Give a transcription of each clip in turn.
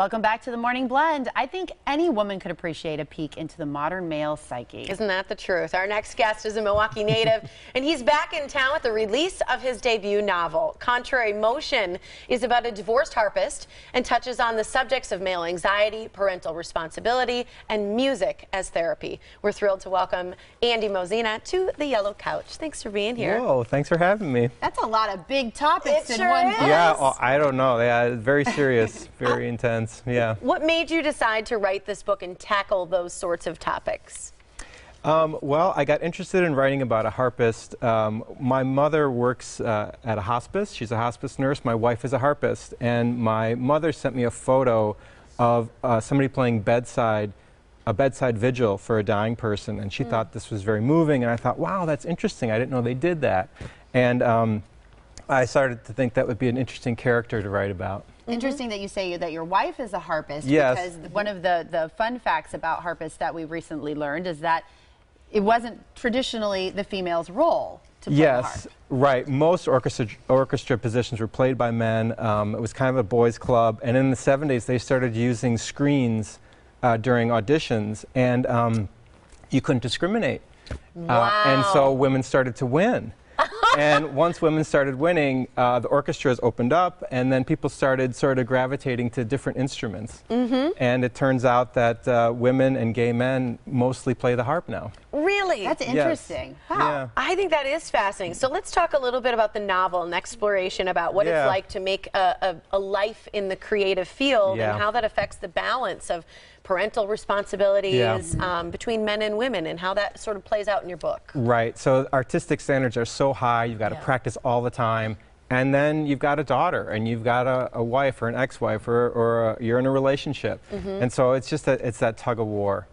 Welcome back to the Morning Blend. I think any woman could appreciate a peek into the modern male psyche. Isn't that the truth? Our next guest is a Milwaukee native, and he's back in town with the release of his debut novel. Contrary Motion is about a divorced harpist and touches on the subjects of male anxiety, parental responsibility, and music as therapy. We're thrilled to welcome Andy Mozina to the Yellow Couch. Thanks for being here. Whoa, thanks for having me. That's a lot of big topics It in sure one is. Yeah, oh, I don't know. Yeah, very serious, very intense. Yeah. What made you decide to write this book and tackle those sorts of topics? Um, well, I got interested in writing about a harpist. Um, my mother works uh, at a hospice. She's a hospice nurse. My wife is a harpist. And my mother sent me a photo of uh, somebody playing bedside, a bedside vigil for a dying person. And she thought this was very moving. And I thought, wow, that's interesting. I didn't know they did that. And um, I started to think that would be an interesting character to write about. Interesting that you say that your wife is a harpist Yes. because one of the, the fun facts about harpists that we recently learned is that it wasn't traditionally the female's role to play the Yes, harp. right. Most orchestra, orchestra positions were played by men. Um, it was kind of a boys' club. And in the 70s, they started using screens uh, during auditions, and um, you couldn't discriminate. Uh, and so women started to win. And once women started winning, uh, the orchestras opened up, and then people started sort of gravitating to different instruments. Mm-hmm. And it turns out that uh, women and gay men mostly play the harp now. Really? That's Yes. interesting. Wow. Yeah. I think that is fascinating. So let's talk a little bit about the novel and exploration about what Yeah. it's like to make a, a, a life in the creative field Yeah. and how that affects the balance of parental responsibilities Yeah. um, between men and women and how that sort of plays out in your book. Right. So artistic standards are so high. You've got to Yeah. practice all the time. And then you've got a daughter, and you've got a, a wife or an ex-wife, or, or a, you're in a relationship. Mm-hmm. And so it's just that it's that tug of war.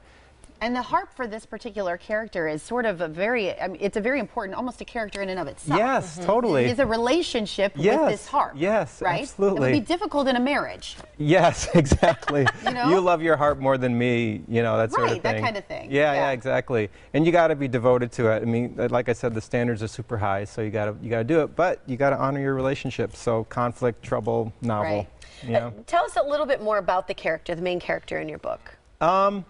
And the harp for this particular character is sort of a very, I mean, it's a very important, almost a character in and of itself. Yes, totally. It's a relationship Yes, with this harp. yes, right? Absolutely. It would be difficult in a marriage. Yes, exactly. You know? you love your harp more than me, you know, that sort Right, of that thing. kind of thing. Yeah, yeah, Yeah. exactly. And you got to be devoted to it. I mean, uh, like I said, the standards are super high, so you got to you got to do it, but you got to honor your relationship. So conflict, trouble, novel. Right. You know? Tell us a little bit more about the character, the main character in your book. Um,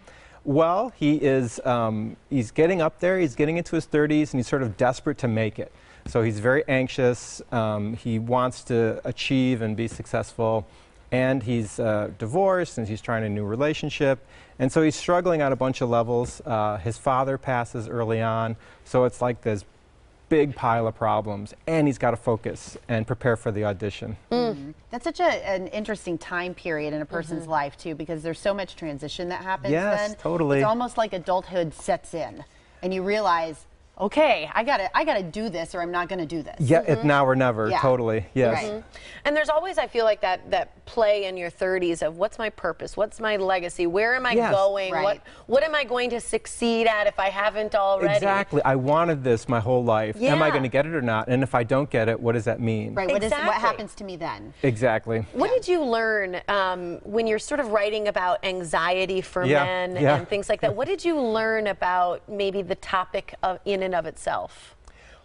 well, he is. Um, he's getting up there. He's getting into his 30s, and he's sort of desperate to make it. So he's very anxious. Um, he wants to achieve and be successful, and he's uh, divorced, and he's trying a new relationship, and so he's struggling on a bunch of levels. Uh, his father passes early on, so it's like this big pile of problems, and he's got to focus and prepare for the audition. Mm. Mm-hmm. That's such a, an interesting time period in a person's mm-hmm. life too, because there's so much transition that happens. Yes, then. totally. It's almost like adulthood sets in, and you realize, okay, I gotta, I gotta do this, or I'm not gonna do this. Yeah, it now or never. Yeah. Totally. Yes. Right. And there's always, I feel like that that play in your 30s of what's my purpose, what's my legacy, where am I Yes. going, Right. what what am I going to succeed at if I haven't already? Exactly. I wanted this my whole life. Yeah. Am I going to get it or not? And if I don't get it, what does that mean? Right. What is what Exactly. happens to me then? Exactly. What did you learn um, when you're sort of writing about anxiety for Yeah, men yeah. and things like that? What did you learn about maybe the topic of, in and of itself?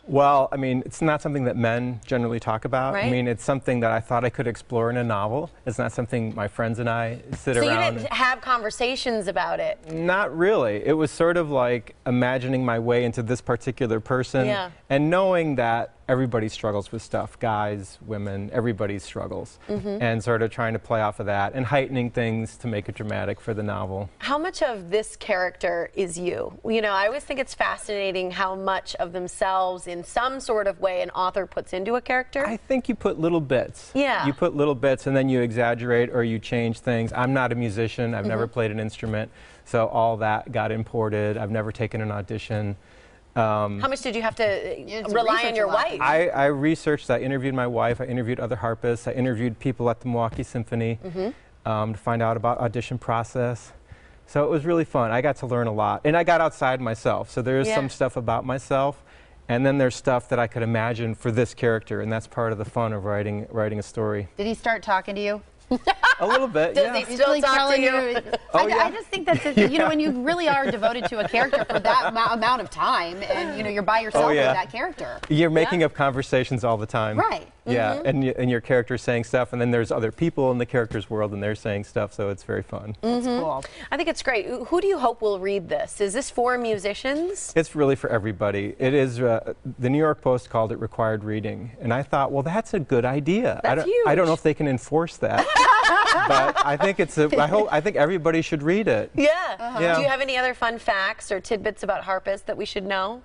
Well, I mean, it's not something that men generally talk about. I mean, it's something that I thought I could explore in a novel. It's not something my friends and I sit So you around. didn't have conversations about it. Not really. It was sort of like imagining my way into this particular person Yeah. and knowing that everybody struggles with stuff guys, women, everybody struggles. Mm-hmm. And sort of trying to play off of that and heightening things to make it dramatic for the novel. How much of this character is you? You know, I always think it's fascinating how much of themselves, in some sort of way, an author puts into a character. I think you put little bits. Yeah. You put little bits and then you exaggerate or you change things. I'm not a musician. I've never played an instrument. So all that got imported. I've never taken an audition. Um, how much did you have to uh, rely on your wife? I, I researched, I interviewed my wife, I interviewed other harpists, I interviewed people at the Milwaukee Symphony um, to find out about audition process. So it was really fun. I got to learn a lot. And I got outside myself. So there's Yeah. some stuff about myself. And then there's stuff that I could imagine for this character, and that's part of the fun of writing writing a story. Did he start talking to you? A little bit, Does yeah. he still really talk to telling you? I, Oh, yeah. I just think that's a, you know when you really are devoted to a character for that amou- amount of time, and you know you're by yourself Oh, yeah. with that character. You're making up conversations all the time. Right. Yeah, Mm-hmm. and, y- and your character's saying stuff, and then there's other people in the character's world, and they're saying stuff, so it's very fun. It's cool. I think it's great. Who do you hope will read this? Is this for musicians? It's really for everybody. It is. Uh, the New York Post called it required reading, and I thought, well, that's a good idea. I That's don't. I don't know if they can enforce that, but I think it's. A, I hope. I think everybody should read it. Yeah. Yeah. Do you have any other fun facts or tidbits about harpists that we should know?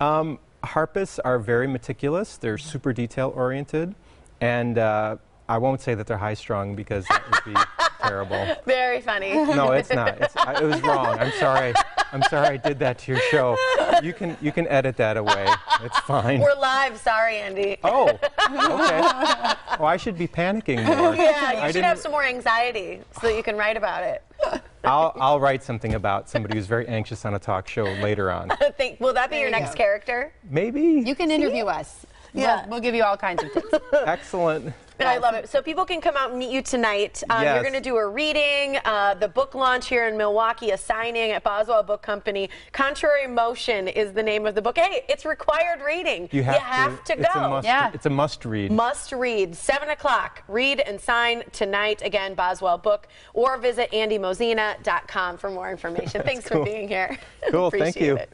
Um, harpists are very meticulous. They're super detail oriented, and uh, I won't say that they're high strung because that would be terrible. Very funny. No, it's not. It's, I, it was wrong. I'm sorry. I'm sorry I did that to your show. You can you can edit that away. It's fine. We're live. Sorry, Andy. Oh, okay. Oh, I should be panicking more. Yeah, you I should didn't- have some more anxiety so that you can write about it. I'll, I'll write something about somebody who's very anxious on a talk show later on. Think, will that be your you next go. character? Maybe. You can interview us. Yeah. We'll, we'll give you all kinds of tips. Excellent. I love it. So people can come out and meet you tonight. Um, You're going to do a reading, uh, the book launch here in Milwaukee, a signing at Boswell Book Company. Contrary Motion is the name of the book. Hey, it's required reading. You have, to, It's a go. must. Yeah. It's a must read. Must read. Seven o'clock. Read and sign tonight. Again, Boswell Book, or visit andymozina.com for more information. Thanks cool. for being here. Cool, thank Appreciate you. it.